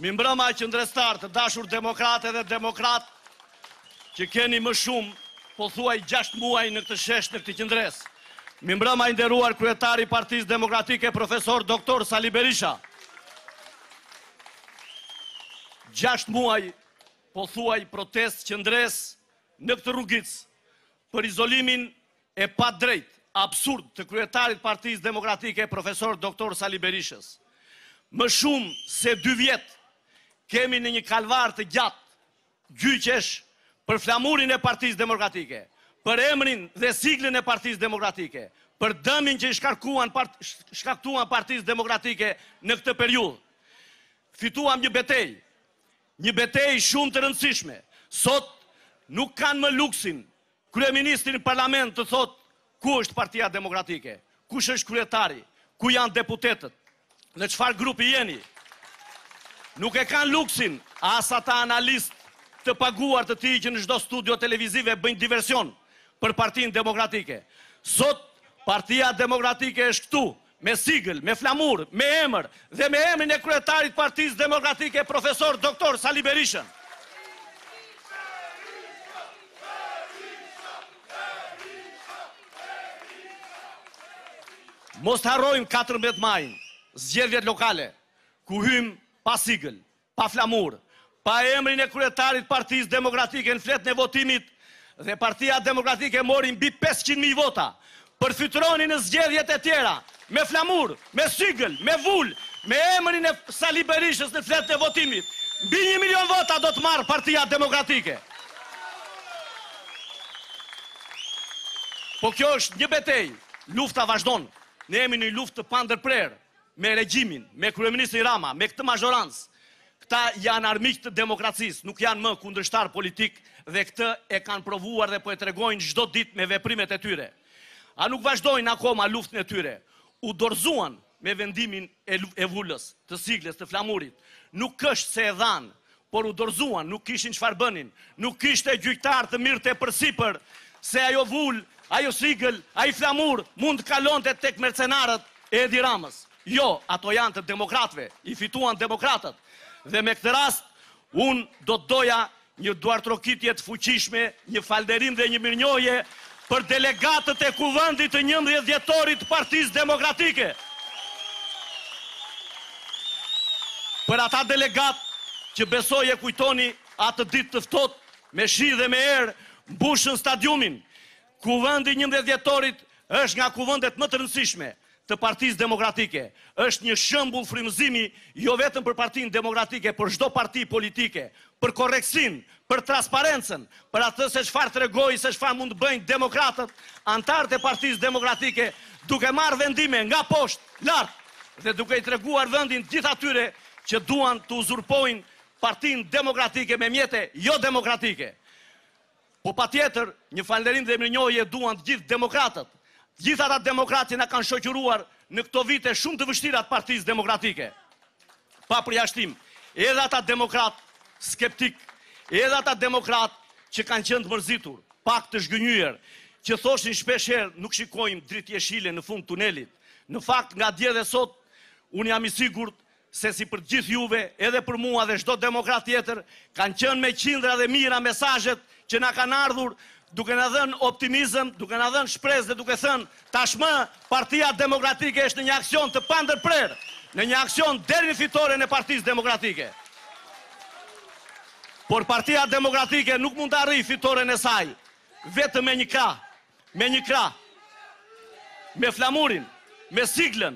Mirëmbrëma qëndrestarë të dashur demokrate dhe demokrat që keni më shumë pothuaj 6 muaj në këtë shesh në këtë qëndresë. Mirëmbrëma i nderuar kryetar i Partisë Demokratike profesor doktor Sali Berisha. 6 muaj pothuaj protestë qëndresë në këtë rrugicë për izolimin e padrejtë, absurd të kryetarit Partisë Demokratike Profesor Doktor Sali Berishës. Më shumë se dy vjet kemi në një kalvar të gjatë gjyqesh për flamurin e Partisë Demokratike, për emrin dhe siglën e Partisë Demokratike, për dëmin që i shkaktuan Partisë Demokratike në këtë periudhë. Fituam një betejë, një betejë shumë të rëndësishme. Sot nuk kanë më luksin Kryeministri në parlament të thotë ku është Partia Demokratike, kush është kryetari, ku janë deputetët, në çfarë grupi jeni. Nuk e kanë luksin as ata analistë të paguar të tij që në çdo studio televizive bëjnë diversion për Partinë Demokratike. Sot Partia Demokratike është këtu me sigël, me flamur, me emër dhe me emrin e kryetarit Partisë Demokratike Profesor Doktor Sali Berishën. Mos të harrojmë katërmbëdhjetë majin, zgjedhjet lokale, ku hymë pa sigël, Pa flamur, pa emrin e kryetarit të Partisë Demokratike në fletën e votimit dhe Partia Demokratike mori mbi pesëqind mijë vota, përfytyroni në zgjedhjet e tjera me flamur, me sigël, me vulë, me emrin e Sali Berishës në fletën e votimit. Mbi një milion vota do të marrë Partia Demokratike. Po kjo është një betejë, lufta vazhdon. Ne jemi në një luftë të pandërprerë. me regjimin, me kryeministrin Rama, me këtë mazhorancë, këta janë armiq të demokracisë, nuk janë më kundërshtarë politikë dhe këtë e kanë provuar dhe po e tregojnë çdo ditë me veprimet e tyre. A nuk vazhdojnë akoma luftën e tyre? U dorëzuan me vendimin e Vulës, të Siglës, të Flamurit. Nuk është se e dhanë, Por u dorëzuan, nuk kishin çfarë bënin. Nuk kishte gjyqtar të merrte përsipër, se ajo vulë, ajo sigël, ai flamur, mund të kalonte tek mercenarët e Edi Ramës. Jo, ato janë të demokratëve, i fituan demokratët. Dhe me këtë rast, unë do të doja një duartrokitje të fuqishme, një falënderim dhe një mirënjohje për delegatët e Kuvendit të njëmbëdhjetë Dhjetorit të Partisë Demokratike, për ata delegatë që besoj e kujtoni atë ditë të ftohtë me shi dhe me erë mbushën stadiumin, Kuvendi i njëmbëdhjetë Dhjetorit është nga kuvendet më të rëndësishme të Partisë Demokratike është një shembull frymëzimi jo vetëm për Partinë Demokratike por çdo parti politike, për korrektësinë, për transparencën, për atë se çfarë tregoi, se çfarë mund të bëjnë demokratët, anëtarët e Partisë Demokratike duke marrë vendime nga poshtë lart dhe duke i treguar vendin gjithë atyre që duan të uzurpojnë Partinë Demokratike me mjete jo demokratike. Po patjetër, një falënderim dhe mirënjohje e duan të gjithë demokratët. Të gjithë ata demokratë që na kanë shoqëruar në këto vite shumë të vështira të Partisë Demokratike. Pa përjashtim, edhe ata demokratë skeptikë, edhe ata demokratë që kanë qenë të mërzitur, pak të zhgënjyer, që thoshin shpesh herë nuk shikojmë dritë jeshile në fund të tunelit. Në fakt, nga dje dhe sot, unë jam i sigurt se si për gjithë juve, edhe për mua dhe çdo demokrat tjetër, kanë qenë me qindra dhe mijëra mesazhet që na kanë ardhur duke na dhënë optimizëm, duke na dhënë shpresë dhe duke thënë, tashmë Partia Demokratike është në një aksion të pandërprerë, në një aksion deri në fitoren e Partisë Demokratike. Por Partia Demokratike nuk mund ta arrijë fitoren e saj vetëm me një krah, Me një krah, me flamurin, me siglën,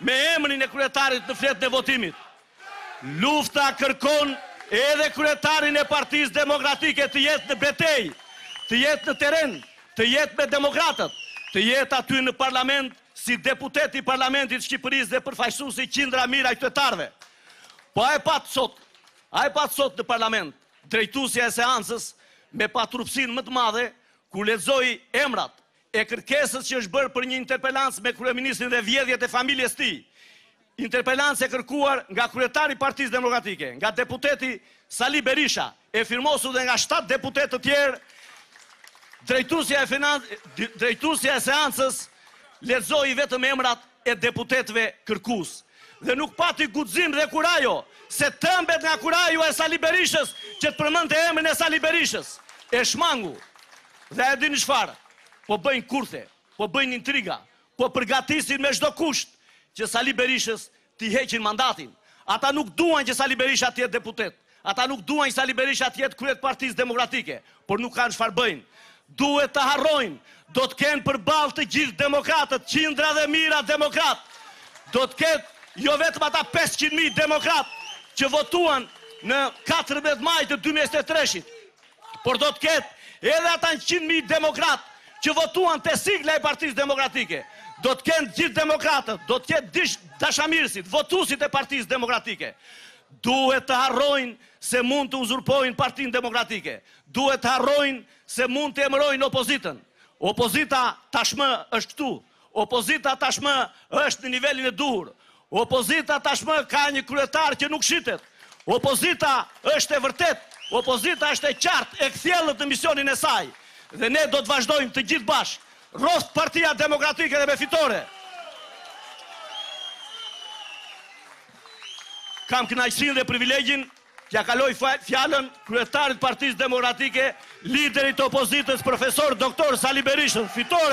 me emrin e kryetarit në fletën e votimit, lufta kërkon edhe kryetarin e Partisë Demokratike të jetë në betejë, të jetë në terren, të jetë me demokratët, të jetë aty në parlament si deputet i parlamentit të Shqipërisë dhe përfaqësues i qindra mijëra qytetarëve. Po a e patë sot? A e patë sot në parlament drejtuesja e seancës me paturpësinë më të madhe Kur lexoi emrat e kërkesës që është bërë për një interpelancë me kryeministrin dhe vjedhjet e familjes tij, interpelancë e kërkuar nga kryetari i Partisë Demokratike, nga deputeti Sali Berisha, e firmosur dhe nga shtatë deputetë të tjerë, drejtuesja e seancës lexoi vetëm emrat e deputetëve kërkues dhe nuk pati guxim dhe kurajo se trembet nga kurajo e Sali Berishës që të përmendte emrin e Sali Berishës e shmangu dhe a e dini çfarë po bëjnë kurthe po bëjnë intriga po përgatisin me çdo kusht që Sali Berishës t'i heqin mandatin ata nuk duan që Sali Berisha të jetë deputet Ata nuk duan që Sali Berisha të jetë në krye të Partisë Demokratike, por nuk kanë çfarë bëjnë. Duhet të harrojnë, do të kenë përballë të gjithë demokratët, qindra dhe mijëra demokratë. Do të ketë jo vetëm ata pesëqind mijë demokratë që votuan në katërmbëdhjetë maj të dy mijë e njëzet e treshit, por do të ketë edhe ata njëqind mijë demokratë që votuan te sigla e Partisë Demokratike. Do të kenë të gjithë demokratët, do të ketë dashamirësit, votuesit e Partisë Demokratike. Duhet të harrojnë se mund të uzurpojnë Partinë Demokratike. Duhet të harrojnë se mund të emërojnë opozitën. Opozita tashmë është këtu. Opozita tashmë është në nivelin e duhur. Opozita tashmë ka një kryetar që nuk shitet. Opozita është e vërtetë. Opozita është e qartë, e kthjellët në misionin e saj. Dhe ne do të vazhdojmë të gjithë bashkë. Rroftë Partia Demokratike dhe me fitore! Kam kënaqësinë dhe privilegjin t'ia kaloj fjalën kryetarit të Partisë Demokratike, liderit të opozitës, Profesor Doktor Sali Berishës. Fitore!